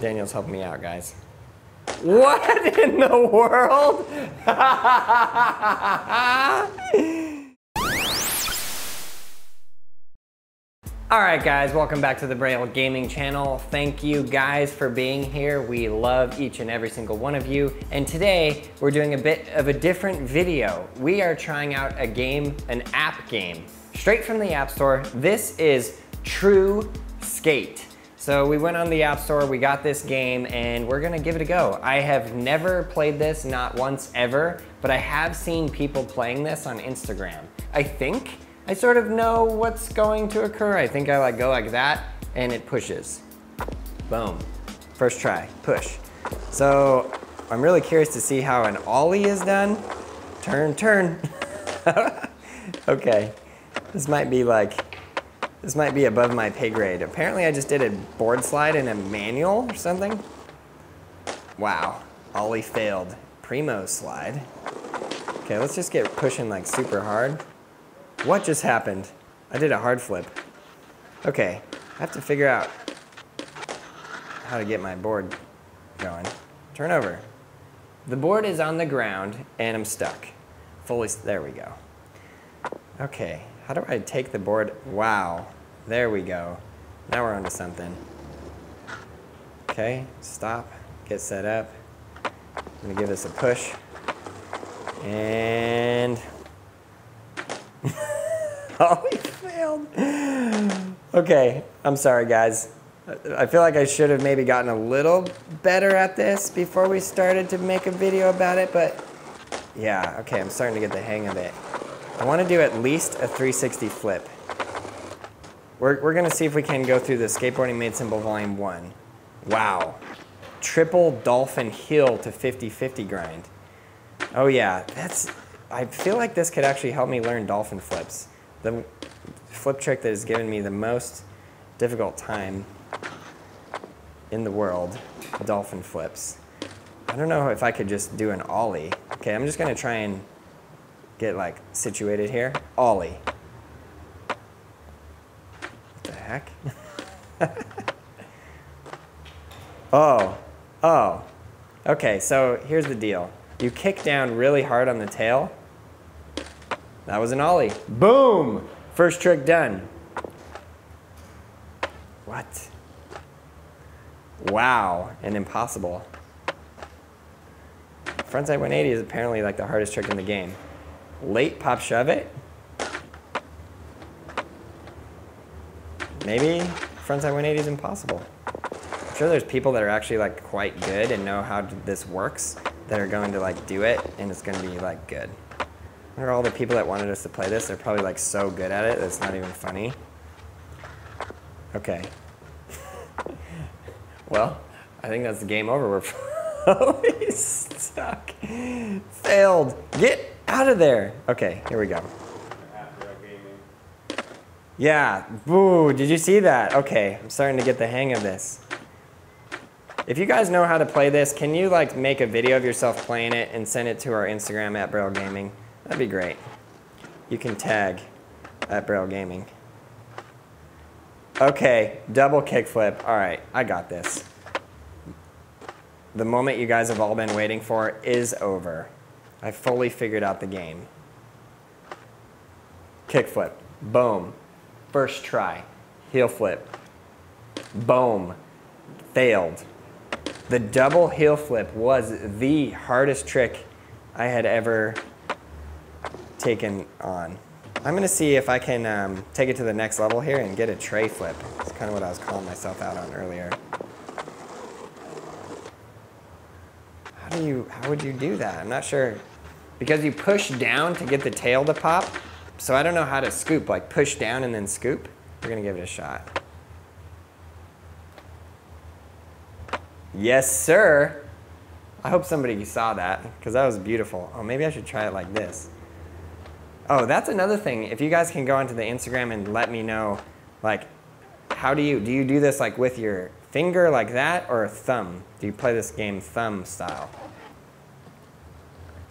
Daniel's helping me out, guys. What in the world? All right, guys, welcome back to the Braille Gaming channel. Thank you guys for being here. We love each and every single one of you. And today we're doing a bit of a different video. We are trying out a game, an app game, straight from the App Store. This is True Skate. So we went on the App Store, we got this game, and we're gonna give it a go. I have never played this, not once ever, but I have seen people playing this on Instagram. I think I sort of know what's going to occur. I think I like go like that and it pushes. Boom. First try, push. So I'm really curious to see how an ollie is done. Turn, turn. okay, this might be like, this might be above my pay grade. Apparently I just did a board slide in a manual or something. Wow, ollie failed. Primo slide. Okay, let's just get pushing like super hard. What just happened? I did a hard flip. Okay, I have to figure out how to get my board going. Turn over. The board is on the ground and I'm stuck. Fully, there we go. Okay, how do I take the board? Wow, there we go. Now we're onto something. Okay, stop, get set up. I'm gonna give this a push. And oh, we failed. Okay, I'm sorry, guys. I feel like I should have maybe gotten a little better at this before we started to make a video about it, but yeah, okay, I'm starting to get the hang of it. I want to do at least a 360 flip. We're, we're going to see if we can go through the Skateboarding Made Simple Volume 1. Wow. Triple dolphin heel to 50-50 grind. Oh yeah, that's, I feel like this could actually help me learn dolphin flips. The flip trick that has given me the most difficult time in the world, dolphin flips. I don't know if I could just do an ollie. Okay, I'm just gonna try and get like situated here. Ollie. What the heck? oh, oh. Okay, so here's the deal. You kick down really hard on the tail. That was an ollie. Boom! First trick done. What? Wow, and impossible. Frontside 180 is apparently like the hardest trick in the game. Late pop shove it? Maybe frontside 180 is impossible. I'm sure there's people that are actually like quite good and know how this works that are going to like do it and it's going to be like good. I wonder all the people that wanted us to play this, they're probably like so good at it that it's not even funny. Okay. well, I think that's the game over. We're probably stuck. Failed. Get out of there. Okay, here we go. Yeah, boo, did you see that? Okay, I'm starting to get the hang of this. If you guys know how to play this, can you like make a video of yourself playing it and send it to our Instagram at Braille Gaming? That'd be great. You can tag at Braille Gaming. Okay, double kickflip. All right, I got this. The moment you guys have all been waiting for is over. I fully figured out the game. Kickflip. Boom. First try. Heel flip. Boom. Failed. The double heel flip was the hardest trick I had ever taken on. I'm gonna see if I can um, take it to the next level here and get a tray flip. It's kind of what I was calling myself out on earlier. Do you, how would you do that? I'm not sure. Because you push down to get the tail to pop, so I don't know how to scoop, like push down and then scoop. We're gonna give it a shot. Yes, sir. I hope somebody saw that, because that was beautiful. Oh, maybe I should try it like this. Oh, that's another thing. If you guys can go onto the Instagram and let me know, like, how do you, do you do this like with your finger like that or a thumb? Do you play this game thumb style?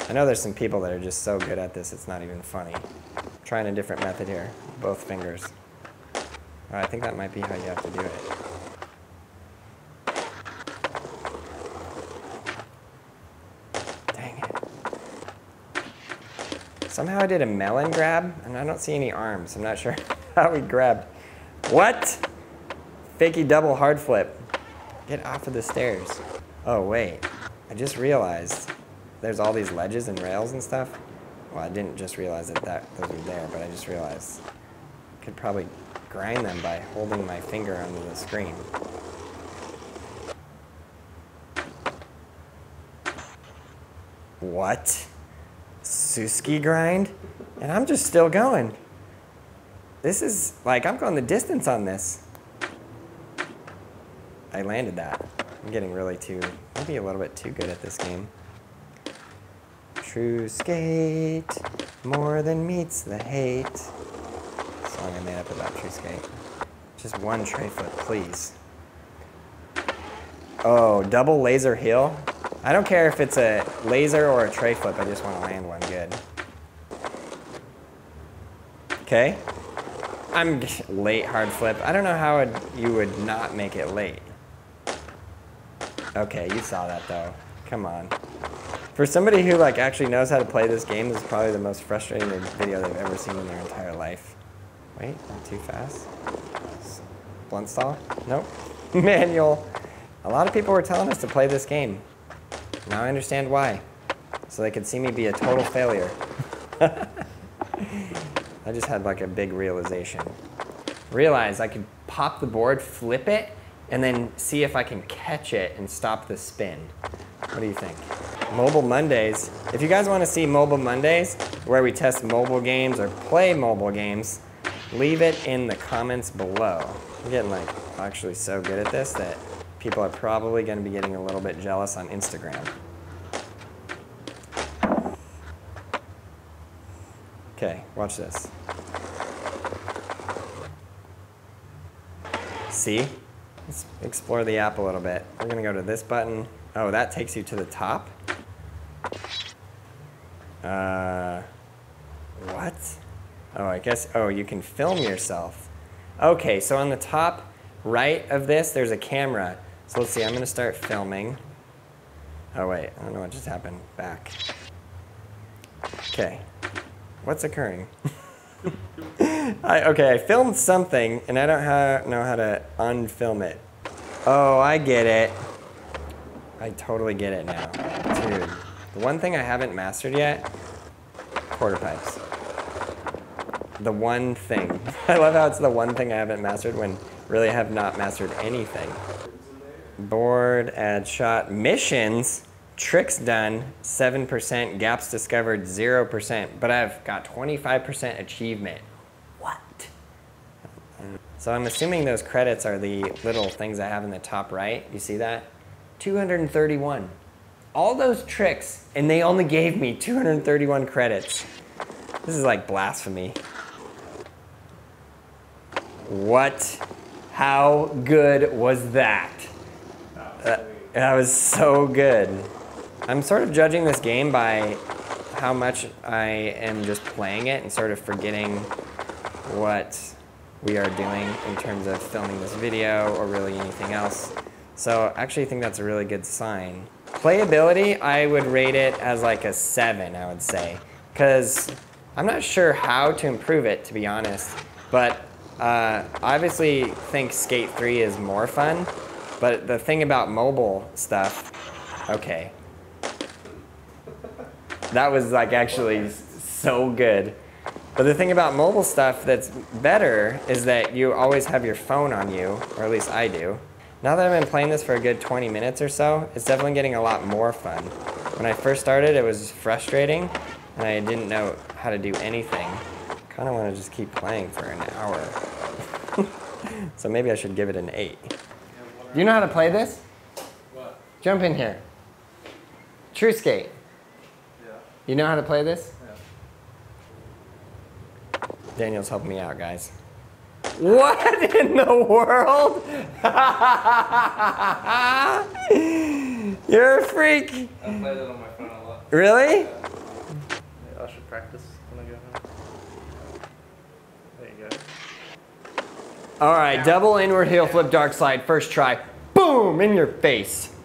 I know there's some people that are just so good at this, it's not even funny. I'm trying a different method here, both fingers. Right, I think that might be how you have to do it. Somehow I did a melon grab, and I don't see any arms. I'm not sure how we grabbed. What? Fakey double hard flip. Get off of the stairs. Oh, wait. I just realized there's all these ledges and rails and stuff. Well, I didn't just realize that, that those were there, but I just realized I could probably grind them by holding my finger under the screen. What? Suski grind? And I'm just still going. This is like, I'm going the distance on this. I landed that. I'm getting really too, maybe a little bit too good at this game. True skate, more than meets the hate. Song I made up about True Skate. Just one tray flip, please. Oh, double laser heel. I don't care if it's a laser or a tray flip, I just want to land one good. Okay. I'm late hard flip. I don't know how it, you would not make it late. Okay, you saw that though. Come on. For somebody who like actually knows how to play this game, this is probably the most frustrating video they've ever seen in their entire life. Wait, not too fast. Blunt stall? Nope. Manual. A lot of people were telling us to play this game. Now I understand why. So they could see me be a total failure. I just had like a big realization. Realize I could pop the board, flip it, and then see if I can catch it and stop the spin. What do you think? Mobile Mondays. If you guys want to see Mobile Mondays, where we test mobile games or play mobile games, leave it in the comments below. I'm getting like actually so good at this that people are probably going to be getting a little bit jealous on Instagram. Okay, watch this. See? Let's explore the app a little bit. We're gonna go to this button. Oh, that takes you to the top? Uh, what? Oh, I guess, oh, you can film yourself. Okay, so on the top right of this, there's a camera. So let's see, I'm gonna start filming. Oh wait, I don't know what just happened. Back. Okay, what's occurring? I, okay, I filmed something and I don't ha know how to unfilm it. Oh, I get it. I totally get it now. Dude, the one thing I haven't mastered yet, quarter pipes. The one thing. I love how it's the one thing I haven't mastered when really I have not mastered anything. Board, add shot, missions, tricks done, 7%, gaps discovered, 0%, but I've got 25% achievement. What? So I'm assuming those credits are the little things I have in the top right. You see that? 231. All those tricks, and they only gave me 231 credits. This is like blasphemy. What? How good was that? Uh, that was so good. I'm sort of judging this game by how much I am just playing it and sort of forgetting what we are doing in terms of filming this video or really anything else. So I actually think that's a really good sign. Playability, I would rate it as like a seven, I would say. Because I'm not sure how to improve it, to be honest. But uh, obviously think Skate 3 is more fun. But the thing about mobile stuff, okay. That was like actually so good. But the thing about mobile stuff that's better is that you always have your phone on you, or at least I do. Now that I've been playing this for a good 20 minutes or so, it's definitely getting a lot more fun. When I first started, it was frustrating, and I didn't know how to do anything. Kind of want to just keep playing for an hour. so maybe I should give it an 8. Do you know how to play this? What? Jump in here. True skate. Yeah. You know how to play this? Yeah. Daniel's helping me out, guys. What in the world? You're a freak. I play that on my phone a lot. Really? Yeah, I should practice when I go home. There you go. All right, double inward heel flip dark slide, first try. Boom, in your face.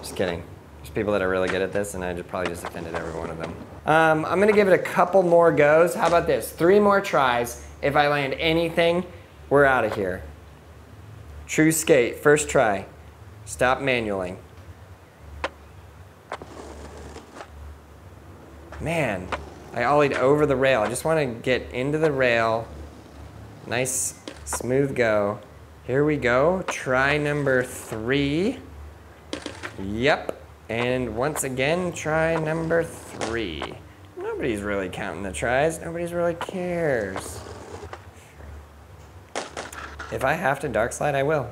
Just kidding. There's people that are really good at this, and I just probably just offended every one of them. Um, I'm gonna give it a couple more goes. How about this? Three more tries. If I land anything, we're out of here. True skate, first try. Stop manualing. Man, I ollied over the rail. I just want to get into the rail. Nice, smooth go. Here we go. Try number three. Yep. And once again, try number three. Nobody's really counting the tries. Nobody's really cares. If I have to dark slide, I will.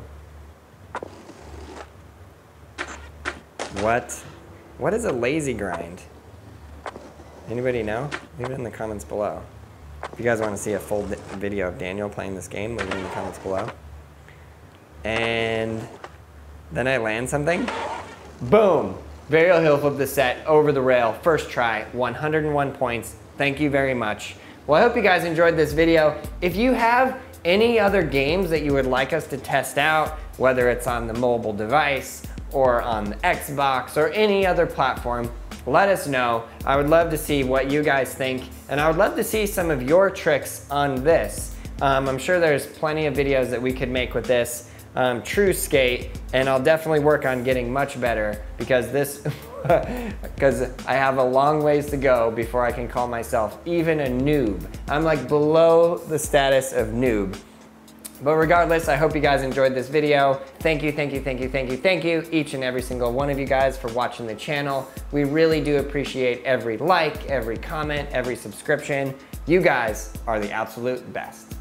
What? What is a lazy grind? Anybody know? Leave it in the comments below. If you guys want to see a full video of Daniel playing this game, leave it in the comments below. And then I land something. Boom! Varial heel flip the set over the rail. First try, 101 points. Thank you very much. Well, I hope you guys enjoyed this video. If you have any other games that you would like us to test out, whether it's on the mobile device or on the Xbox or any other platform, let us know. I would love to see what you guys think, and I would love to see some of your tricks on this. Um, I'm sure there's plenty of videos that we could make with this um, true skate, and I'll definitely work on getting much better because this, because I have a long ways to go before I can call myself even a noob. I'm like below the status of noob. But regardless, I hope you guys enjoyed this video. Thank you, thank you, thank you, thank you, thank you, each and every single one of you guys for watching the channel. We really do appreciate every like, every comment, every subscription. You guys are the absolute best.